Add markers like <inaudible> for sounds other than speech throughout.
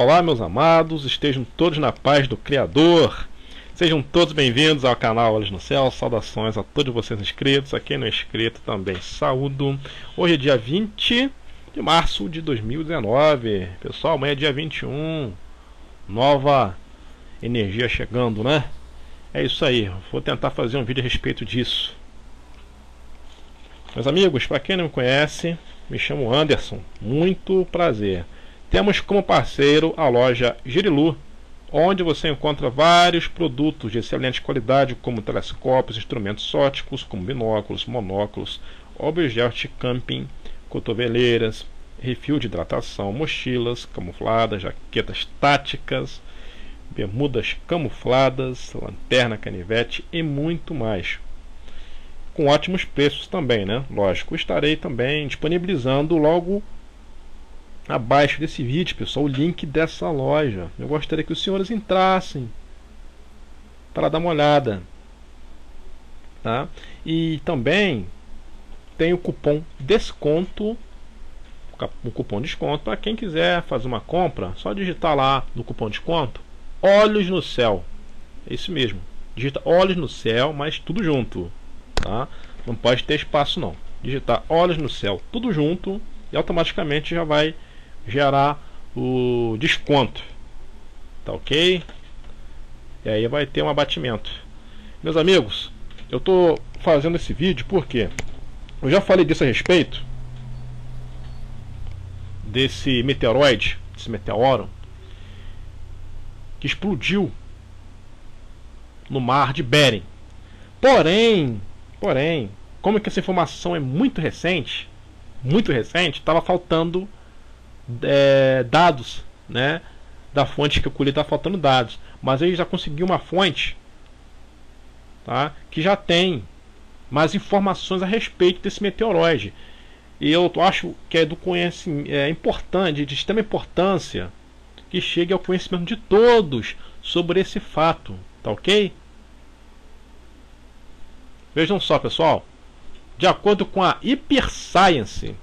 Olá, meus amados, estejam todos na paz do Criador. Sejam todos bem-vindos ao canal Olhos no Céu. Saudações a todos vocês inscritos. A quem não é inscrito também saúdo. Hoje é dia 20 de março de 2019. Pessoal, amanhã é dia 21. Nova energia chegando, né? É isso aí. Vou tentar fazer um vídeo a respeito disso. Meus amigos, para quem não me conhece, me chamo Anderson. Muito prazer. Temos como parceiro a loja Girilu, onde você encontra vários produtos de excelente qualidade, como telescópios, instrumentos óticos, como binóculos, monóculos, objetos de camping, cotoveleiras, refil de hidratação, mochilas camufladas, jaquetas táticas, bermudas camufladas, lanterna canivete e muito mais. Com ótimos preços também, né? Lógico, estarei também disponibilizando logo abaixo desse vídeo, pessoal, o link dessa loja. Eu gostaria que os senhores entrassem para dar uma olhada. Tá? E também tem o cupom desconto, um cupom desconto para quem quiser fazer uma compra, só digitar lá no cupom desconto Olhos no Céu. É isso mesmo. Digita Olhos no Céu, mas tudo junto, tá? Não pode ter espaço não. Digitar Olhos no Céu, tudo junto e automaticamente já vai gerar o desconto. Tá ok? E aí vai ter um abatimento. Meus amigos, eu estou fazendo esse vídeo porque eu já falei disso a respeito desse meteoroide, desse meteoro que explodiu no mar de Bering. Porém, porém, como que essa informação é muito recente, muito recente, estava faltando é, dados, né? Da fonte que eu colhi está faltando dados, mas ele já conseguiu uma fonte, tá? Que já tem mais informações a respeito desse meteoroide. E eu acho que é do conhecimento é importante, de extrema importância, que chegue ao conhecimento de todos sobre esse fato, tá ok? Vejam só, pessoal. De acordo com a Hyper Science,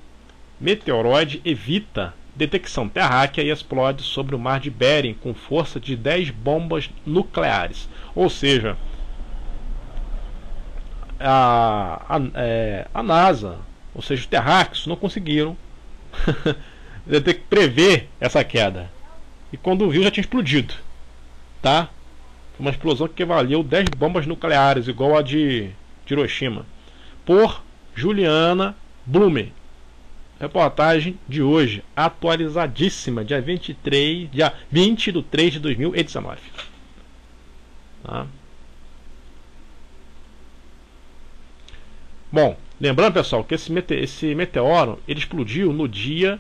meteoroide evita detecção terráquea e explode sobre o mar de Bering com força de 10 bombas nucleares. Ou seja, a, a, é, a NASA, ou seja, os terráqueos, não conseguiram <laughs> prever essa queda. E quando viu já tinha explodido. Tá? Uma explosão que valeu 10 bombas nucleares, igual a de, de Hiroshima. Por Juliana Blume. Reportagem de hoje, atualizadíssima, dia 23, dia 20 de 3 de 2019. Tá? Bom, lembrando pessoal que esse, mete esse meteoro ele explodiu no dia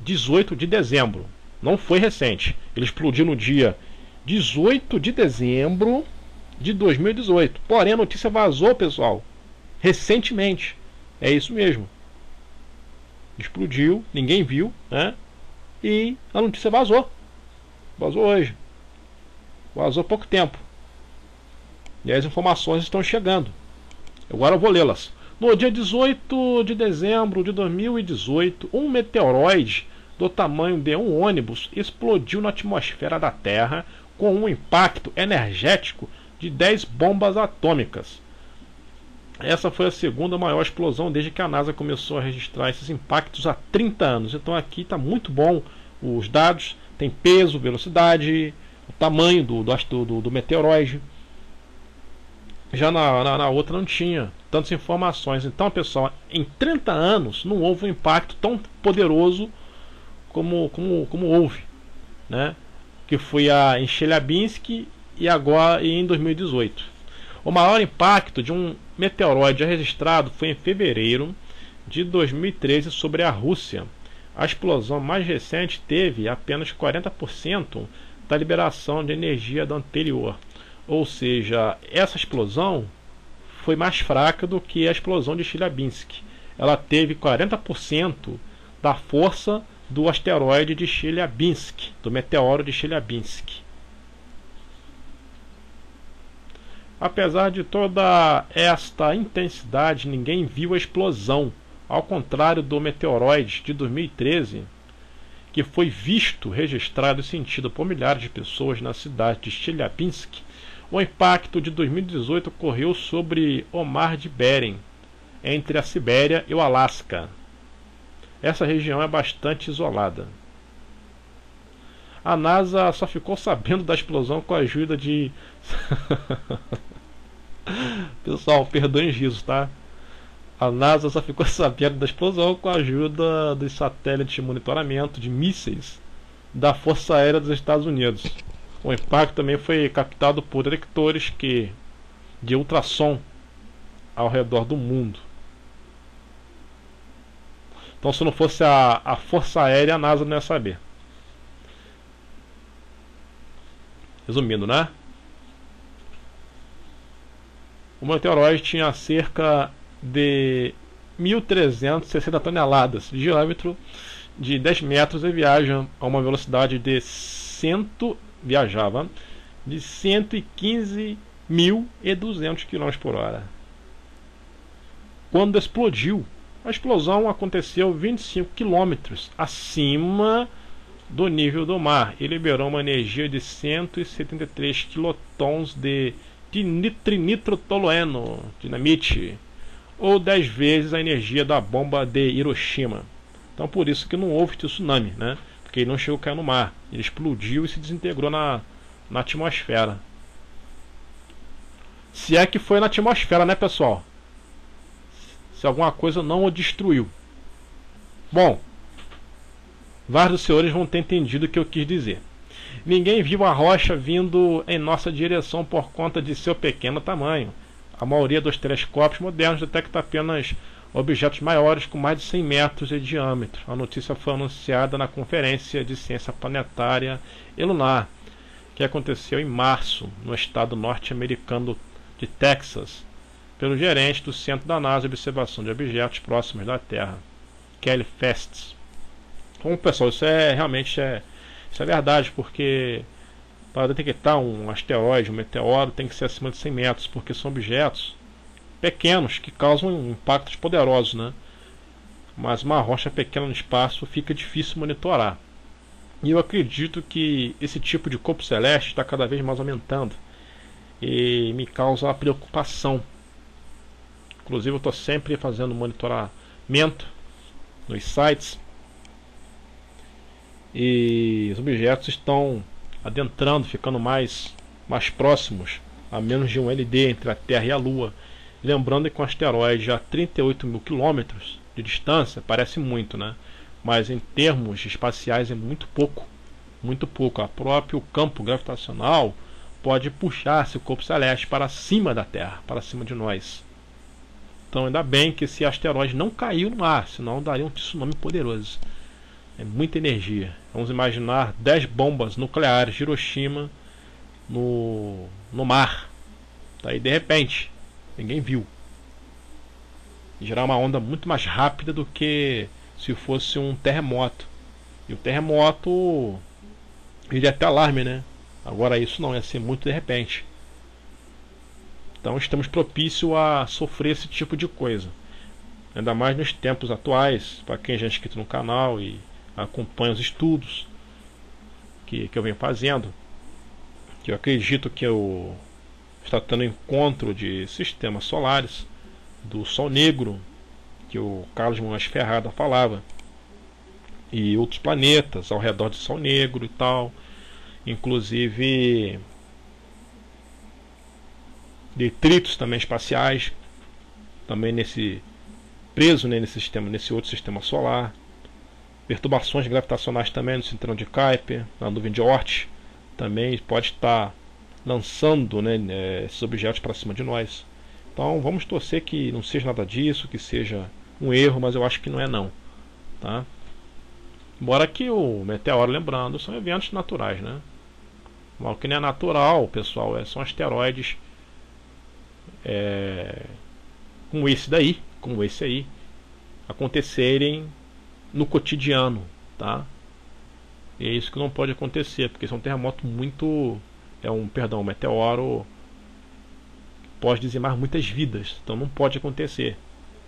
18 de dezembro. Não foi recente. Ele explodiu no dia 18 de dezembro de 2018. Porém, a notícia vazou, pessoal, recentemente. É isso mesmo explodiu, ninguém viu, né? E a notícia vazou. Vazou hoje. Vazou pouco tempo. E as informações estão chegando. Agora eu vou lê-las. No dia 18 de dezembro de 2018, um meteoroide do tamanho de um ônibus explodiu na atmosfera da Terra com um impacto energético de 10 bombas atômicas. Essa foi a segunda maior explosão desde que a NASA começou a registrar esses impactos há 30 anos. Então aqui está muito bom os dados, tem peso, velocidade, o tamanho do, do, do, do meteoroide. Já na, na, na, outra não tinha tantas informações. Então, pessoal, em 30 anos não houve um impacto tão poderoso como, como, como houve. Né? Que foi a em Chelyabinsk e agora em 2018. O maior impacto de um meteoroide registrado foi em fevereiro de 2013 sobre a Rússia. A explosão mais recente teve apenas 40% da liberação de energia da anterior. Ou seja, essa explosão foi mais fraca do que a explosão de Chelyabinsk. Ela teve 40% da força do asteroide de Chelyabinsk, do meteoro de Chelyabinsk. Apesar de toda esta intensidade, ninguém viu a explosão, ao contrário do meteoroide de 2013, que foi visto, registrado e sentido por milhares de pessoas na cidade de Chelyabinsk, o impacto de 2018 ocorreu sobre o Mar de Bering, entre a Sibéria e o Alasca. Essa região é bastante isolada. A NASA só ficou sabendo da explosão com a ajuda de. <laughs> Pessoal, perdoem os risos, tá? A NASA só ficou <laughs> sabendo da explosão com a ajuda dos satélites de monitoramento de mísseis da Força Aérea dos Estados Unidos. O impacto também foi captado por detectores que, de ultrassom ao redor do mundo. Então, se não fosse a, a Força Aérea, a NASA não ia saber. Resumindo, né? O meteoroide tinha cerca de 1.360 toneladas de diâmetro de 10 metros e viaja a uma velocidade de 100 viajava de 115.200 km por hora. Quando explodiu, a explosão aconteceu 25 km acima do nível do mar e liberou uma energia de 173 quilotons de trinitrotolueno, dinamite, ou 10 vezes a energia da bomba de Hiroshima. Então por isso que não houve tsunami, né? Porque ele não chegou a cair no mar. Ele explodiu e se desintegrou na, na atmosfera. Se é que foi na atmosfera, né, pessoal? Se alguma coisa não o destruiu. Bom, vários dos senhores vão ter entendido o que eu quis dizer. Ninguém viu a rocha vindo em nossa direção por conta de seu pequeno tamanho. A maioria dos telescópios modernos detecta apenas objetos maiores com mais de 100 metros de diâmetro. A notícia foi anunciada na Conferência de Ciência Planetária e Lunar, que aconteceu em março, no estado norte-americano de Texas, pelo gerente do Centro da NASA de Observação de Objetos Próximos da Terra, Kelly Festes. Bom, pessoal, isso é realmente é, isso é verdade, porque para detectar um asteroide, um meteoro, tem que ser acima de 100 metros, porque são objetos pequenos que causam impactos poderosos, né? Mas uma rocha pequena no espaço fica difícil monitorar. E eu acredito que esse tipo de corpo celeste está cada vez mais aumentando e me causa preocupação. Inclusive, eu estou sempre fazendo monitoramento nos sites e os objetos estão adentrando, ficando mais, mais próximos, a menos de um LD entre a Terra e a Lua. Lembrando que um asteroide a 38 mil quilômetros de distância parece muito, né? Mas em termos espaciais é muito pouco. Muito pouco. O próprio campo gravitacional pode puxar seu corpo celeste para cima da Terra, para cima de nós. Então ainda bem que esse asteroide não caiu no mar, senão daria um tsunami poderoso. É muita energia. Vamos imaginar 10 bombas nucleares de Hiroshima no, no mar. Daí de repente, ninguém viu. Gerar uma onda muito mais rápida do que se fosse um terremoto. E o terremoto iria até alarme, né? Agora isso não, ia ser muito de repente. Então estamos propícios a sofrer esse tipo de coisa. Ainda mais nos tempos atuais, para quem já é inscrito no canal e acompanha os estudos que, que eu venho fazendo, que eu acredito que eu está tendo encontro de sistemas solares do Sol Negro, que o Carlos Moraes Ferrada falava, e outros planetas ao redor do Sol Negro e tal, inclusive detritos também espaciais, também nesse preso né, nesse sistema, nesse outro sistema solar perturbações gravitacionais também no cinturão de Kuiper, na nuvem de Oort, também pode estar lançando né, é, esses objetos para cima de nós. Então vamos torcer que não seja nada disso, que seja um erro, mas eu acho que não é não. Tá? Embora que o meteoro, lembrando, são eventos naturais, né? O que não é natural, pessoal, é, são asteroides é, como esse daí, como esse aí, acontecerem no cotidiano, tá? E é isso que não pode acontecer, porque isso é um terremoto muito. É um, perdão, um meteoro pode dizimar muitas vidas, então não pode acontecer.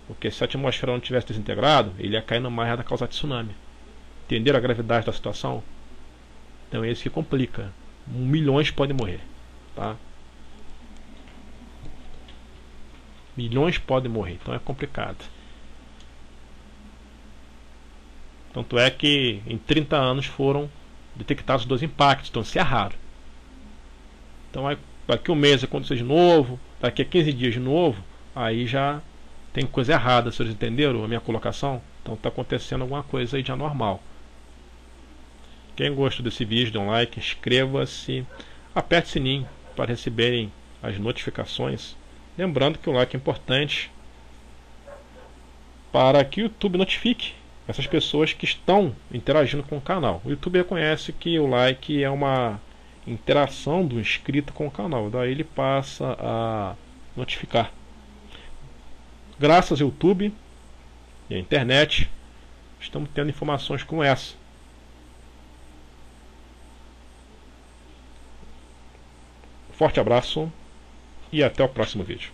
Porque se a atmosfera não tivesse desintegrado, ele ia cair no mar ia causar tsunami. Entenderam a gravidade da situação? Então é isso que complica. Milhões podem morrer. Tá? Milhões podem morrer, então é complicado. Tanto é que em 30 anos foram detectados dois impactos, então isso é raro. Então daqui um mês acontecer de novo, daqui a 15 dias de novo, aí já tem coisa errada, vocês entenderam a minha colocação? Então está acontecendo alguma coisa aí de anormal. Quem gostou desse vídeo, dê um like, inscreva-se, aperte o sininho para receberem as notificações. Lembrando que o like é importante para que o YouTube notifique essas pessoas que estão interagindo com o canal. O YouTube reconhece que o like é uma interação do inscrito com o canal, daí ele passa a notificar. Graças ao YouTube e à internet, estamos tendo informações como essa. Forte abraço e até o próximo vídeo.